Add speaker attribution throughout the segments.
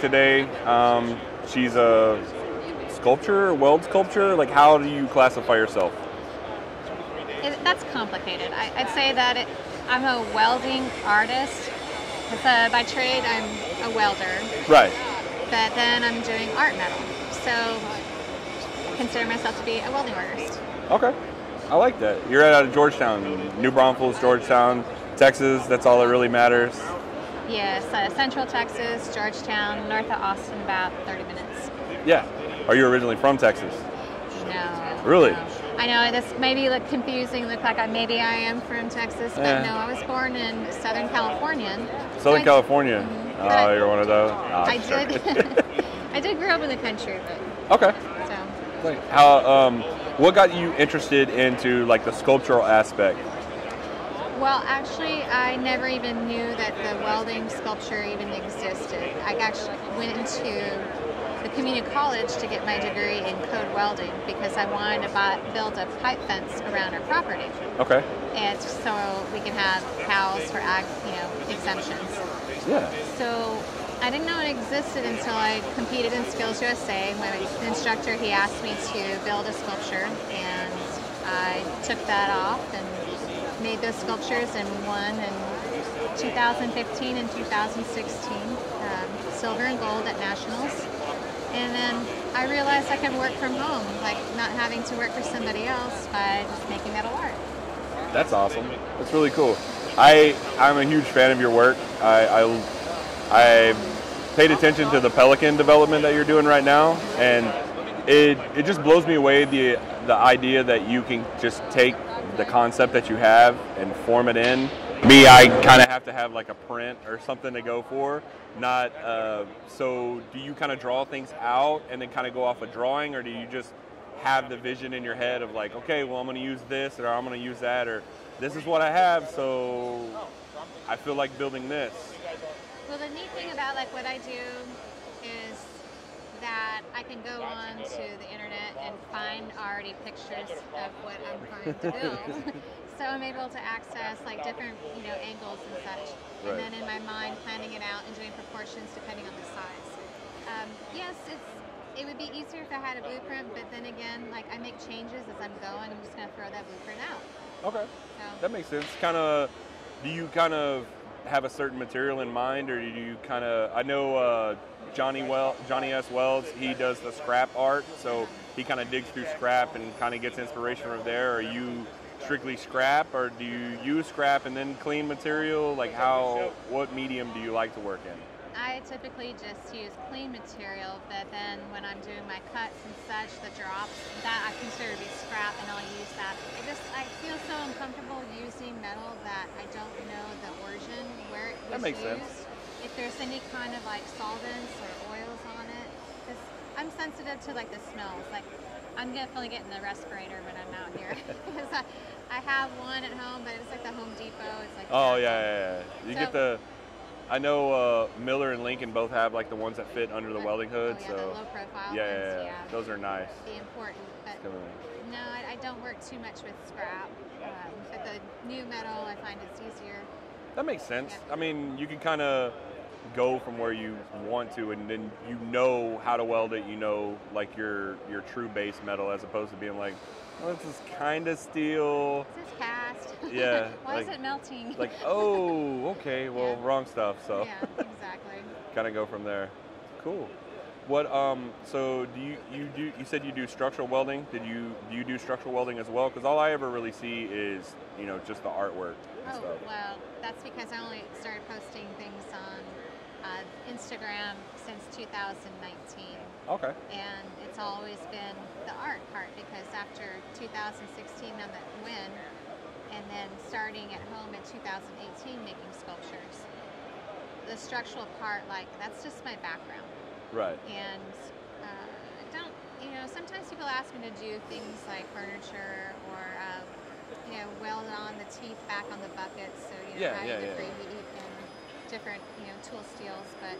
Speaker 1: Today. Um, she's a sculptor, weld sculptor. Like, how do you classify yourself?
Speaker 2: It, that's complicated. I, would say that it, I'm a welding artist. Uh, by trade, I'm a welder.
Speaker 1: Right.
Speaker 2: But then I'm doing art metal. So I consider myself to be a welding artist.
Speaker 1: Okay. I like that. You're out of Georgetown, New Braunfels, Georgetown, Texas. That's all that really matters.
Speaker 2: Yes, uh, Central Texas, Georgetown, north of Austin, about 30 minutes.
Speaker 1: Yeah. Are you originally from Texas?
Speaker 2: No.
Speaker 1: Really?
Speaker 2: No. I know this maybe look confusing. Look like I, maybe I am from Texas, but
Speaker 1: Yeah.
Speaker 2: no, I was born in Southern California.
Speaker 1: Southern
Speaker 2: I-
Speaker 1: California.
Speaker 2: Mhm.
Speaker 1: Oh, you're one of those. Oh,
Speaker 2: I
Speaker 1: sure.
Speaker 2: did. I did grow up in the country, but
Speaker 1: okay.
Speaker 2: so
Speaker 1: How? Um, what got you interested into like the sculptural aspect?
Speaker 2: Well, actually, I never even knew that the welding sculpture even existed. I actually went into the community college to get my degree in code welding because I wanted to buy, build a pipe fence around our property,
Speaker 1: Okay.
Speaker 2: and so we can have cows for ag, you know, exemptions.
Speaker 1: Yeah.
Speaker 2: So I didn't know it existed until I competed in Skills USA. My instructor he asked me to build a sculpture, and I took that off and made those sculptures and won in 2015 and 2016 um, silver and gold at nationals. And then I realized I could work from home, like not having to work for somebody else by just making metal art.
Speaker 1: That's awesome. That's really cool. I I'm a huge fan of your work. I I, I paid attention to the Pelican development that you're doing right now, and it it just blows me away the the idea that you can just take the concept that you have and form it in. Me, I kind of have to have like a print or something to go for. Not uh, so. Do you kind of draw things out and then kind of go off a drawing, or do you just have the vision in your head of like, okay, well, I'm going to use this or I'm going to use that or this is what I have, so I feel like building this.
Speaker 2: Well, the neat thing about like what I do that I can go on to the internet and find already pictures of what I'm trying to build. so I'm able to access like different, you know, angles and such.
Speaker 1: Right.
Speaker 2: And then in my mind, planning it out and doing proportions depending on the size. Um, yes, it's it would be easier if I had a blueprint, but then again, like I make changes as I'm going. I'm just gonna throw that blueprint out.
Speaker 1: Okay,
Speaker 2: So.
Speaker 1: that makes sense. Kind of, do you kind of have a certain material in mind, or do you kind of? I know uh, Johnny well, Johnny S. Wells. He does the scrap art, so he kind of digs through scrap and kind of gets inspiration from there. Are you strictly scrap, or do you use scrap and then clean material? Like how? What medium do you like to work in?
Speaker 2: I typically just use clean material, but then when I'm doing my cuts and such, the drops, that I consider to be scrap and I'll use that. I just, I feel so uncomfortable using metal that I don't know the origin, where it was
Speaker 1: That makes
Speaker 2: used.
Speaker 1: sense.
Speaker 2: If there's any kind of like solvents or oils on it, because I'm sensitive to like the smells. Like I'm definitely getting the respirator when I'm out here. Because I, I have one at home, but it's like the Home Depot. It's like
Speaker 1: Oh yeah, yeah, yeah. You get the. I know uh, Miller and Lincoln both have like the ones that fit under the
Speaker 2: Oh,
Speaker 1: welding hood.
Speaker 2: yeah,
Speaker 1: so
Speaker 2: the low profile
Speaker 1: yeah,
Speaker 2: ones,
Speaker 1: yeah, yeah,
Speaker 2: yeah.
Speaker 1: those are nice.
Speaker 2: be important, but no, I, I don't work too much with scrap. Um, but the new metal, I find it's easier.
Speaker 1: That makes sense.
Speaker 2: Yeah.
Speaker 1: I mean, you can kind of go from where you want to, and then you know how to weld it. You know, like your your true base metal, as opposed to being like, well, this is kind of steel.
Speaker 2: This is cast.
Speaker 1: Yeah,
Speaker 2: Why is it melting?
Speaker 1: Like, oh, okay, well,
Speaker 2: Yeah.
Speaker 1: wrong stuff. So
Speaker 2: yeah, exactly.
Speaker 1: kind of go from there. Cool. What um? So do you you do you said you do structural welding? Did you do you do structural welding as well? Because all I ever really see is you know just the artwork and
Speaker 2: Oh,
Speaker 1: stuff.
Speaker 2: well, that's because I only started posting things on uh, Instagram since 2019.
Speaker 1: Okay.
Speaker 2: and it's always been the art part because after 2016 on the win and then starting at home in 2018 making sculptures the structural part like that's just my background
Speaker 1: Right.
Speaker 2: and uh, I don't you know sometimes people ask me to do things like furniture or um, you know weld on the teeth back on the buckets so you know
Speaker 1: Yeah,
Speaker 2: having
Speaker 1: yeah,
Speaker 2: the
Speaker 1: yeah.
Speaker 2: different you know tool steels but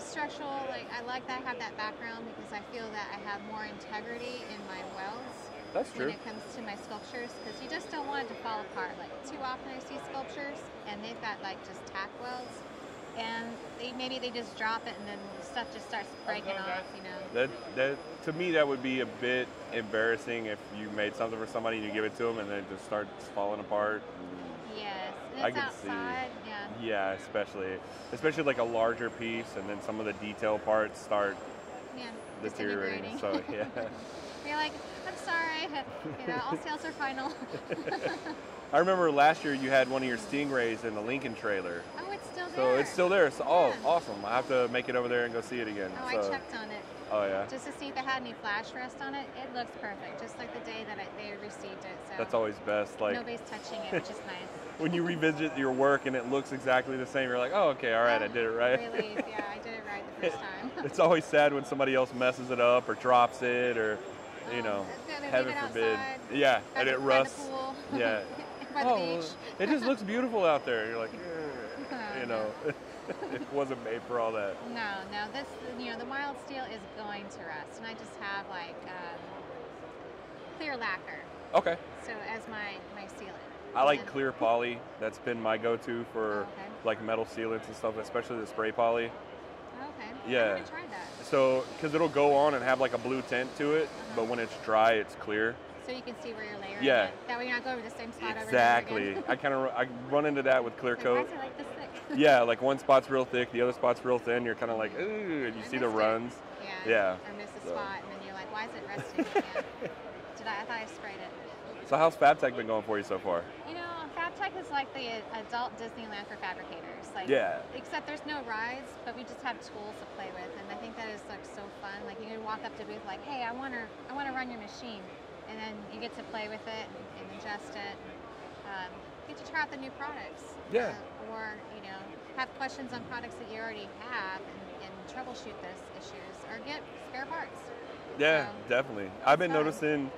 Speaker 2: structural like I like that I have that background because I feel that I have more integrity in my welds
Speaker 1: That's true.
Speaker 2: when it comes to my sculptures because you just don't want it to fall apart like too often I see sculptures and they've got like just tack welds and they, maybe they just drop it and then stuff just starts breaking off. You know.
Speaker 1: That that to me that would be a bit embarrassing if you made something for somebody and you give it to them and then it just starts falling apart.
Speaker 2: Yes, and
Speaker 1: I
Speaker 2: it's
Speaker 1: can see.
Speaker 2: Yeah.
Speaker 1: Yeah, especially especially like a larger piece and then some of the detail parts start
Speaker 2: Yeah.
Speaker 1: deteriorating. So yeah.
Speaker 2: You're like, I'm sorry. You know, all sales are final.
Speaker 1: I remember last year you had one of your Stingrays in the Lincoln trailer.
Speaker 2: oh, still there.
Speaker 1: So it's still there. So, oh,
Speaker 2: Yeah.
Speaker 1: awesome. I have to make it over there and go see it again.
Speaker 2: Oh,
Speaker 1: so,
Speaker 2: I checked on it
Speaker 1: Oh, yeah.
Speaker 2: just to see if it had any flash rust on it. It looks perfect, just like the day that I, they received it. So
Speaker 1: That's always best. Like
Speaker 2: nobody's touching it, which is nice.
Speaker 1: when you revisit your work and it looks exactly the same, you're like, oh, okay, all right, I um, did it right.
Speaker 2: Relief. Yeah, I did it right the first time.
Speaker 1: it's always sad when somebody else messes it up or drops it or, you
Speaker 2: Oh,
Speaker 1: know,
Speaker 2: it's gonna leave
Speaker 1: heaven forbid.
Speaker 2: outside,
Speaker 1: Yeah, and it rusts. Yeah.
Speaker 2: by the
Speaker 1: oh,
Speaker 2: beach.
Speaker 1: it just looks beautiful out there. You're like, know, it wasn't made for all that.
Speaker 2: No, no. This, you know, the mild steel is going to rust, and I just have like um, clear lacquer,
Speaker 1: Okay.
Speaker 2: so as my my sealant.
Speaker 1: I like clear poly. That's been my go-to for
Speaker 2: Oh, okay.
Speaker 1: like metal sealants and stuff, especially the spray poly.
Speaker 2: Okay.
Speaker 1: Yeah.
Speaker 2: I haven't tried that.
Speaker 1: So, because it'll go on and have like a blue tint to it, but when it's dry, it's clear.
Speaker 2: So you can see where you're layering
Speaker 1: Yeah.
Speaker 2: it. That way you're not going over the same spot
Speaker 1: Exactly.
Speaker 2: over and over
Speaker 1: I kind of I run into that with clear
Speaker 2: again. Like,
Speaker 1: coat.
Speaker 2: like this?
Speaker 1: Yeah, like one spot's real thick, the other spot's real thin. You're kind of like, ooh, and you
Speaker 2: I
Speaker 1: see the
Speaker 2: it.
Speaker 1: runs.
Speaker 2: Yeah.
Speaker 1: Yeah.
Speaker 2: I missed a
Speaker 1: So-
Speaker 2: spot, and then you're like, why is it resting? Did I? I thought I sprayed it.
Speaker 1: So, how's FabTech been going for you so far?
Speaker 2: You know, FabTech is like the adult Disneyland for fabricators. Like,
Speaker 1: Yeah.
Speaker 2: Except there's no rides, but we just have tools to play with, and I think that is like so fun. Like you can walk up to a booth, like, hey, I want to, I want to run your machine, and then you get to play with it and, and adjust it. Um, get to try out the new products.
Speaker 1: Yeah.
Speaker 2: Uh, or you know, have questions on products that you already have and, and troubleshoot those issues, or get spare parts.
Speaker 1: Yeah,
Speaker 2: So,
Speaker 1: definitely. I've been
Speaker 2: fun.
Speaker 1: noticing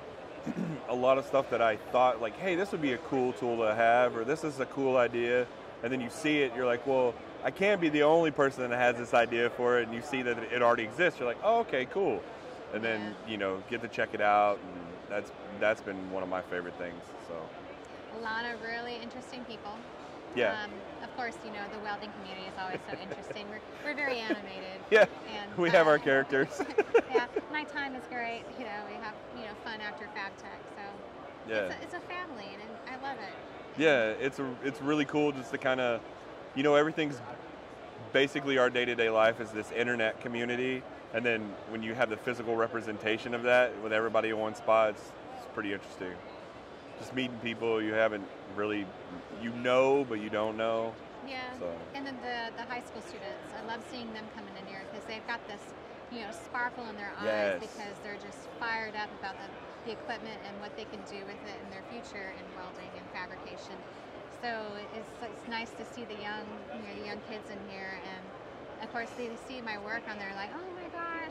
Speaker 1: a lot of stuff that I thought like, hey, this would be a cool tool to have, or this is a cool idea, and then you see it, you're like, well, I can't be the only person that has this idea for it, and you see that it already exists. You're like, oh, okay, cool, and then you know get to check it out, and that's that's been one of my favorite things. So
Speaker 2: A lot of really interesting people.
Speaker 1: Yeah,
Speaker 2: Um, of course, you know the welding community is always so interesting. We're, we're very animated.
Speaker 1: yeah,
Speaker 2: and,
Speaker 1: we have
Speaker 2: uh,
Speaker 1: our characters.
Speaker 2: yeah, my time is great. You know, we have you know fun after FabTech, so
Speaker 1: yeah.
Speaker 2: it's, a, it's a family, and I love it.
Speaker 1: Yeah, it's a, it's really cool just to kind of, you know, everything's basically our day to day life is this internet community, and then when you have the physical representation of that with everybody in one spot, it's, it's pretty interesting. Just meeting people you haven't really, you know, but you don't know.
Speaker 2: Yeah,
Speaker 1: So-
Speaker 2: and then the the high school students, I love seeing them coming in here because they've got this you know sparkle in their eyes
Speaker 1: Yes.
Speaker 2: because they're just fired up about the, the equipment and what they can do with it in their future in welding and fabrication. So it's, it's nice to see the young you know the young kids in here and. Of course, they see my work and they're like, "Oh my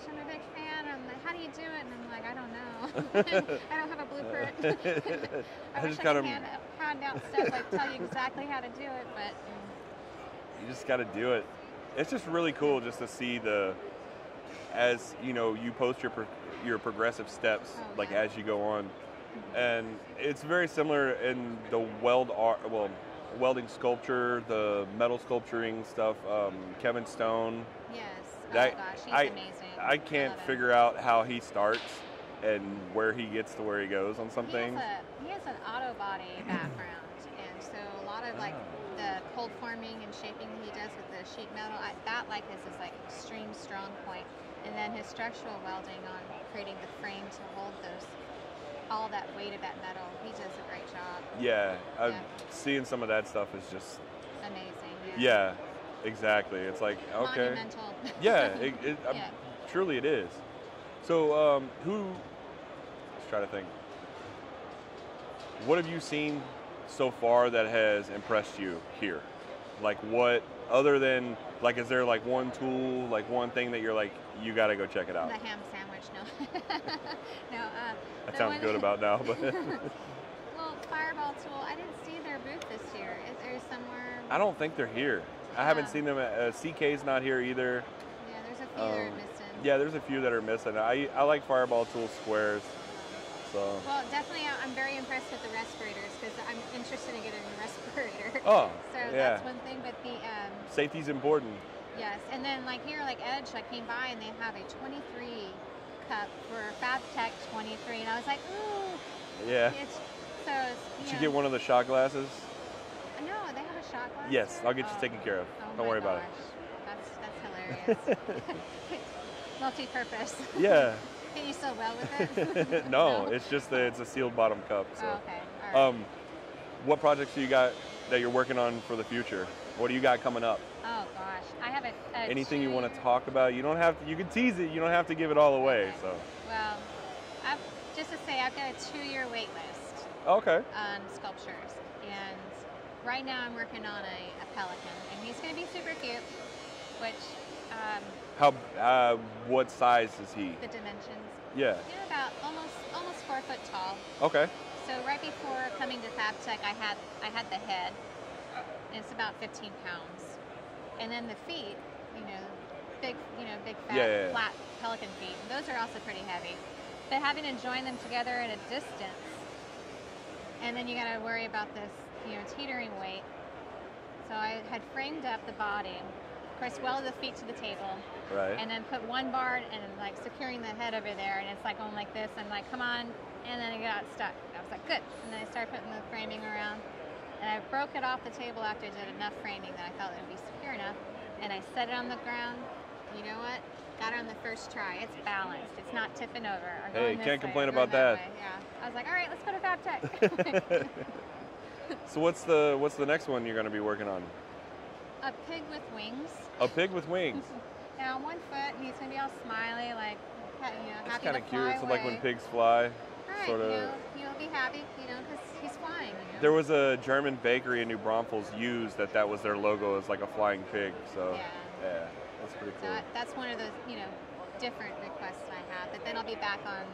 Speaker 2: gosh, I'm a big fan." I'm like, "How do you do it?" And I'm like, "I don't know. I don't have a blueprint. I,
Speaker 1: I
Speaker 2: wish
Speaker 1: just
Speaker 2: I could hand, hand out stuff like tell you exactly how to do it, but
Speaker 1: You just got to do it. It's just really cool just to see the, as you know, you post your pro- your progressive steps
Speaker 2: Oh,
Speaker 1: like
Speaker 2: yeah.
Speaker 1: as you go on, and it's very similar in the weld art. Well, welding sculpture, the metal sculpturing stuff. Um, Kevin Stone.
Speaker 2: yes.
Speaker 1: That-
Speaker 2: oh gosh, he's
Speaker 1: I,
Speaker 2: amazing.
Speaker 1: I can't figure out how he starts and where he gets to where he goes on some
Speaker 2: He
Speaker 1: things.
Speaker 2: has, a, he has an auto body background, and so a lot of like
Speaker 1: Oh.
Speaker 2: the cold forming and shaping he does with the sheet metal, I, that like is his like extreme strong point. And then his structural welding on creating the frame to hold those all that weight of that metal. He does a great job.
Speaker 1: yeah,
Speaker 2: Yeah.
Speaker 1: seeing some of that stuff is just
Speaker 2: Amazing.
Speaker 1: yeah, exactly. It's like okay.
Speaker 2: Monumental.
Speaker 1: Yeah, it, it,
Speaker 2: Yeah.
Speaker 1: Truly it is. So, um, who? Let's try to think. What have you seen so far that has impressed you here? Like, what other than like, is there like one tool, like one thing that you're like, you got to go check it out?
Speaker 2: The ham sandwich, no. no, uh,
Speaker 1: That sounds good about now, but
Speaker 2: Well, Fireball Tool, I didn't see their booth this year. Is there somewhere?
Speaker 1: I don't think they're here. I haven't seen them. At, uh, CK's not here either.
Speaker 2: Yeah, there's a few
Speaker 1: Um,
Speaker 2: missing.
Speaker 1: Yeah, there's a few that are missing. I, I like Fireball Tool squares. So.
Speaker 2: Well, definitely, uh, I'm very impressed with the respirators because I'm interested in getting a respirator.
Speaker 1: Oh,
Speaker 2: so
Speaker 1: yeah.
Speaker 2: that's one thing. But the um,
Speaker 1: Safety's important.
Speaker 2: yes, and then like here, like Edge, I came by and they have a 23 cup for FabTech 23, and I was like, ooh,
Speaker 1: Yeah.
Speaker 2: it's so. It's, you
Speaker 1: Did you
Speaker 2: know-
Speaker 1: get one of the shot glasses?
Speaker 2: No, they have a shot glass.
Speaker 1: Yes,
Speaker 2: here?
Speaker 1: I'll get you
Speaker 2: Oh.
Speaker 1: taken care of.
Speaker 2: Oh
Speaker 1: Don't worry about it.
Speaker 2: That's that's hilarious. Multi-purpose.
Speaker 1: Yeah.
Speaker 2: Can you sew well with it?
Speaker 1: no, it's just that it's a sealed bottom cup. So.
Speaker 2: Oh, okay. All right.
Speaker 1: Um, what projects do you got that you're working on for the future? What do you got coming up?
Speaker 2: oh gosh, I have a. a
Speaker 1: Anything you want to talk about? You don't have to. You can tease it. You don't have to give it all away.
Speaker 2: Okay.
Speaker 1: So.
Speaker 2: Well, I've, just to say, I've got a two-year wait list
Speaker 1: Okay.
Speaker 2: on sculptures, and right now I'm working on a, a pelican, and he's going to be super cute. Which um,
Speaker 1: How? Uh, what size is he?
Speaker 2: the dimensions,
Speaker 1: Yeah.
Speaker 2: know, about almost almost four foot tall.
Speaker 1: Okay.
Speaker 2: So right before coming to FabTech, I had I had the head, it's about 15 pounds, and then the feet, you know, big, you know, big fat
Speaker 1: Yeah, yeah, yeah.
Speaker 2: flat pelican feet. Those are also pretty heavy. But having to join them together at a distance, and then you got to worry about this, you know, teetering weight. So I had framed up the body, course, welded the feet to the table,
Speaker 1: Right.
Speaker 2: and then put one bar and like securing the head over there, and it's like going like this. I'm like, come on, and then it got stuck. I was like, good. And then I started putting the framing around, and I broke it off the table after I did enough framing that I felt it would be secure enough, and I set it on the ground. You know what? Got it on the first try. It's balanced. It's not tipping over.
Speaker 1: Hey, can't
Speaker 2: way
Speaker 1: complain about that.
Speaker 2: way. Yeah. I was like, all right, let's go to FabTech.
Speaker 1: so what's the what's the next one you're going to be working on?
Speaker 2: A pig with wings.
Speaker 1: A pig with wings.
Speaker 2: Now on one foot, and he's gonna be all smiley, like you know,
Speaker 1: It's kind of cute. So like when pigs fly,
Speaker 2: Right,
Speaker 1: sort
Speaker 2: you
Speaker 1: of.
Speaker 2: know, he'll be happy, you know, because he's flying. You know?
Speaker 1: There was a German bakery in New Braunfels used that that was their logo as like a flying pig. So
Speaker 2: Yeah.
Speaker 1: yeah, that's pretty cool.
Speaker 2: That's one of those, you know, different requests I have. But then I'll be back on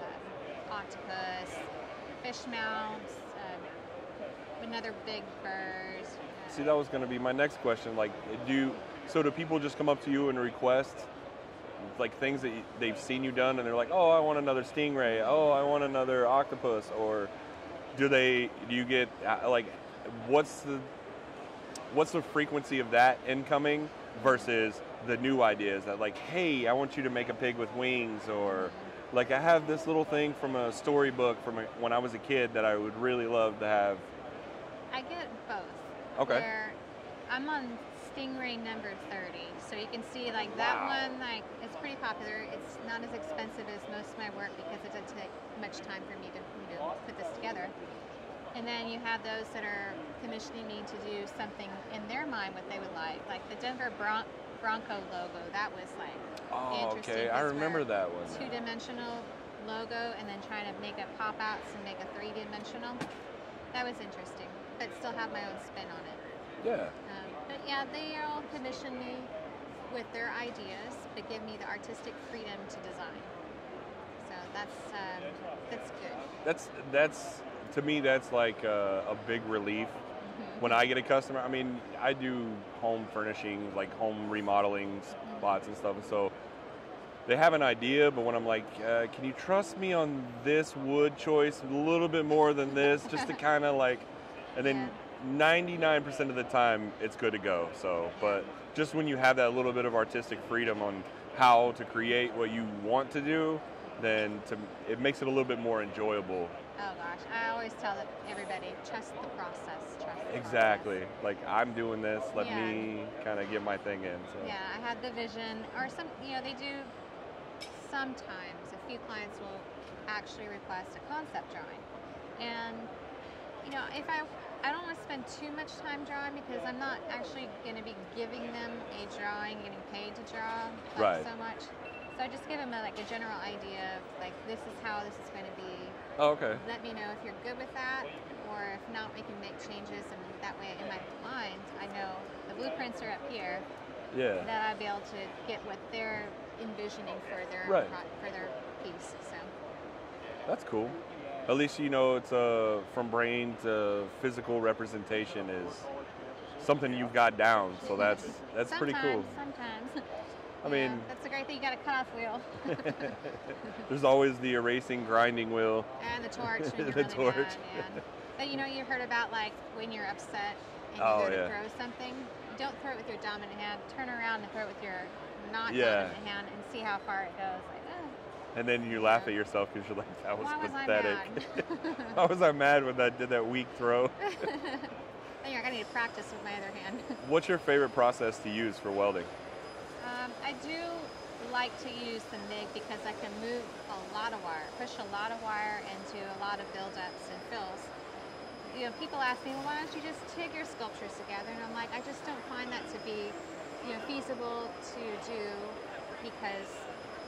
Speaker 2: um, octopus, fish mounts, um, another big bird.
Speaker 1: See, that was going to be my next question. Like, do you, so do people just come up to you and request like things that they've seen you done, and they're like, "Oh, I want another stingray. Oh, I want another octopus," or do they? Do you get uh, like, what's the what's the frequency of that incoming versus the new ideas that like, "Hey, I want you to make a pig with wings," or like, I have this little thing from a storybook from when I was a kid that I would really love to have.
Speaker 2: I get both.
Speaker 1: Okay.
Speaker 2: Where I'm on Stingray number 30, so you can see like that
Speaker 1: Wow.
Speaker 2: one, like it's pretty popular. It's not as expensive as most of my work because it doesn't take much time for me to you know put this together. And then you have those that are commissioning me to do something in their mind what they would like, like the Denver Bron- Bronco logo. That was like
Speaker 1: Oh,
Speaker 2: interesting.
Speaker 1: okay. I remember that one.
Speaker 2: Two-dimensional logo, and then trying to make it pop outs and make a three-dimensional. That was interesting, but still have my own spin on it.
Speaker 1: Yeah.
Speaker 2: Um, but yeah, they all commission me with their ideas, but give me the artistic freedom to design. So that's um, that's good.
Speaker 1: That's that's to me that's like a, a big relief when I get a customer. I mean, I do home furnishings, like home remodeling spots and stuff, and so they have an idea. But when I'm like, uh, can you trust me on this wood choice a little bit more than this, just to kind of like, and then. 99% of the time it's good to go so but just when you have that little bit of artistic freedom on how to create what you want to do then to, it makes it a little bit more enjoyable
Speaker 2: Oh gosh, I always tell everybody trust the process. Trust the
Speaker 1: Exactly.
Speaker 2: process.
Speaker 1: Like I'm doing this. Let
Speaker 2: Yeah.
Speaker 1: me kind of get my thing in. So.
Speaker 2: Yeah, I had the vision, or some, you know, they do sometimes. A few clients will actually request a concept drawing, and you know, if I, I don't want to spend too much time drawing because I'm not actually going to be giving them a drawing, getting paid to draw like,
Speaker 1: Right.
Speaker 2: so much. So I just give them a, like a general idea of like this is how this is going to be.
Speaker 1: Oh, okay.
Speaker 2: Let me know if you're good with that, or if not, we can make changes, and that way in my mind, I know the blueprints are up here
Speaker 1: Yeah.
Speaker 2: that I'd be able to get what they're envisioning for their
Speaker 1: Right.
Speaker 2: pro- for their piece. So
Speaker 1: That's cool. At least you know it's uh, from brain to physical representation is something you've got down. So that's that's pretty cool.
Speaker 2: sometimes, Sometimes.
Speaker 1: I
Speaker 2: Yeah,
Speaker 1: mean,
Speaker 2: that's a great thing. You got a cutoff wheel
Speaker 1: there's always the erasing, grinding wheel.
Speaker 2: and the torch.
Speaker 1: The
Speaker 2: really
Speaker 1: torch.
Speaker 2: But you know, you heard about like when you're upset and you
Speaker 1: Oh,
Speaker 2: go to
Speaker 1: yeah.
Speaker 2: throw something. Don't throw it with your dominant hand. Turn around and throw it with your not
Speaker 1: Yeah.
Speaker 2: dominant hand and see how far it goes.
Speaker 1: And then you laugh at yourself because you're like, that was
Speaker 2: why was I
Speaker 1: pathetic.
Speaker 2: mad?
Speaker 1: Why was I mad when I did that weak throw?
Speaker 2: then you're like, I need to practice with my other hand.
Speaker 1: What's your favorite process to use for welding?
Speaker 2: Um, I do like to use the MIG because I can move a lot of wire, push a lot of wire into a lot of buildups and fills. You know, people ask me, well, why don't you just TIG your sculptures together? And I'm like, I just don't find that to be, you know, feasible to do because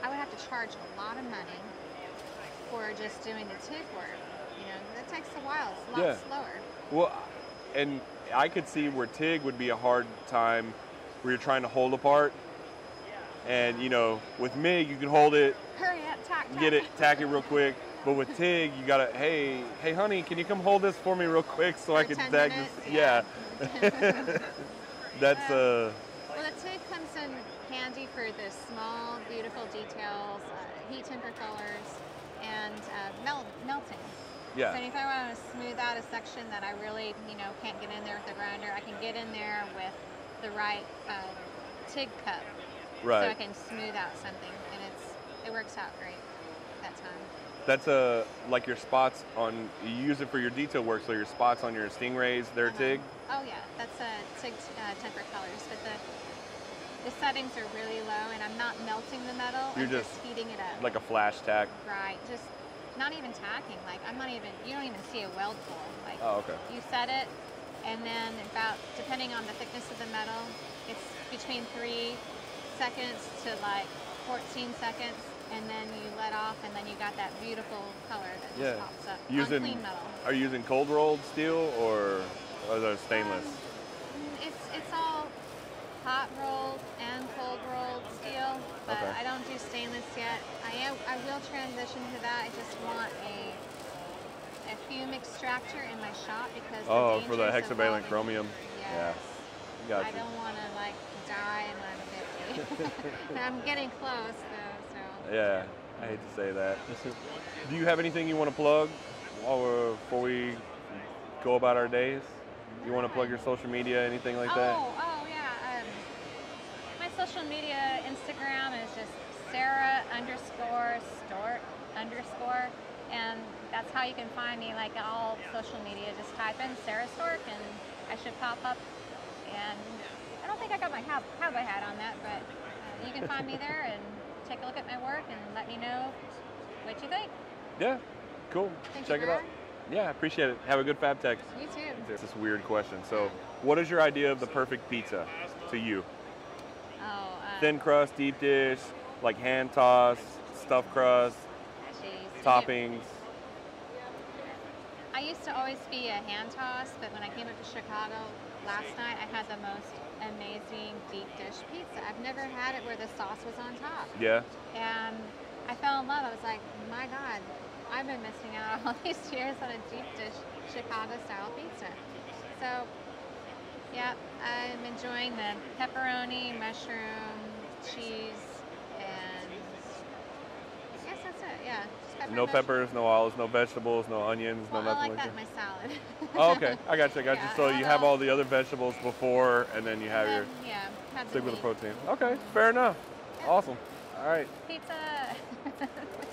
Speaker 2: I would have to charge a lot of money for just doing the TIG work. You know, that takes a while. It's a lot
Speaker 1: Yeah.
Speaker 2: slower.
Speaker 1: Well, and I could see where TIG would be a hard time where you're trying to hold apart. And, you know, with MIG, you can hold it,
Speaker 2: Hurry up, tack, tack.
Speaker 1: get it, tack it real quick. But with TIG, you gotta, hey, hey, honey, can you come hold this for me real quick so I can
Speaker 2: 10
Speaker 1: tag this? Yeah, that's uh,
Speaker 2: Well, the TIG comes in handy for the small, beautiful details, uh, heat temper colors, and uh, melt, melting. So
Speaker 1: yeah,
Speaker 2: if I want to smooth out a section that I really, you know, can't get in there with the grinder, I can get in there with the right uh, TIG cup, Right. so I can smooth out something, and it's it works out great that time.
Speaker 1: That's uh, like your spots on. You use it for your detail work, so your spots on your stingrays, they're
Speaker 2: Uh-huh.
Speaker 1: TIG.
Speaker 2: Oh yeah, that's a TIG uh, temper colors, but the the settings are really low, and I'm not melting the metal.
Speaker 1: You're
Speaker 2: I'm
Speaker 1: just
Speaker 2: just heating it up.
Speaker 1: like a flash tack.
Speaker 2: Right, just not even tacking. Like I'm not even. You don't even see a weld pool. Like
Speaker 1: Oh, okay.
Speaker 2: you set it, and then about depending on the thickness of the metal, it's between three seconds to like 14 seconds, and then you let off, and then you got that beautiful color that just
Speaker 1: Yeah.
Speaker 2: pops up
Speaker 1: Using,
Speaker 2: on clean metal.
Speaker 1: are you using cold rolled steel or are those stainless?
Speaker 2: Um, it's it's all hot rolled and cold rolled steel, but
Speaker 1: Okay.
Speaker 2: I don't do stainless yet. I am I will transition to that. I just want a a fume extractor in my shop because
Speaker 1: oh, for the hexavalent chromium.
Speaker 2: Yes.
Speaker 1: Yeah,
Speaker 2: I don't want to like die when I'm 50. I'm getting close though, so.
Speaker 1: Yeah, I hate to say that. Do you have anything you want to plug while before we go about our days? You want to plug your social media, anything like that?
Speaker 2: Oh, my social media Instagram is just Sarah underscore Stork underscore, and that's how you can find me. Like all social media, just type in Sarah Stork, and I should pop up. And I don't think I got my cow- cowboy hat on that, but uh, you can find me there and take a look at my work and let me know what you think.
Speaker 1: Yeah, cool.
Speaker 2: Thank
Speaker 1: Check it out. Yeah, I appreciate it. Have a good FabTech.
Speaker 2: You too.
Speaker 1: It's this weird question. So, what is your idea of the perfect pizza to you? Thin crust, deep dish, like hand toss, stuffed crust, toppings.
Speaker 2: I used to always be a hand toss, but when I came up to Chicago last night, I had the most amazing deep dish pizza. I've never had it where the sauce was on top.
Speaker 1: Yeah.
Speaker 2: And I fell in love. I was like, my God, I've been missing out all these years on a deep dish Chicago style pizza. So, yeah, I'm enjoying the pepperoni, mushroom, cheese, and I guess that's it. Yeah. pepper,
Speaker 1: No peppers, no olives, no vegetables, no onions,
Speaker 2: Well,
Speaker 1: no
Speaker 2: I
Speaker 1: nothing
Speaker 2: like
Speaker 1: like
Speaker 2: that in my salad.
Speaker 1: Oh, okay. I got you. I got
Speaker 2: Yeah,
Speaker 1: you. So you have all the other vegetables before, and then you have your
Speaker 2: yeah,
Speaker 1: stick with the protein. Okay, fair enough.
Speaker 2: Yeah.
Speaker 1: Awesome. All right.
Speaker 2: Pizza.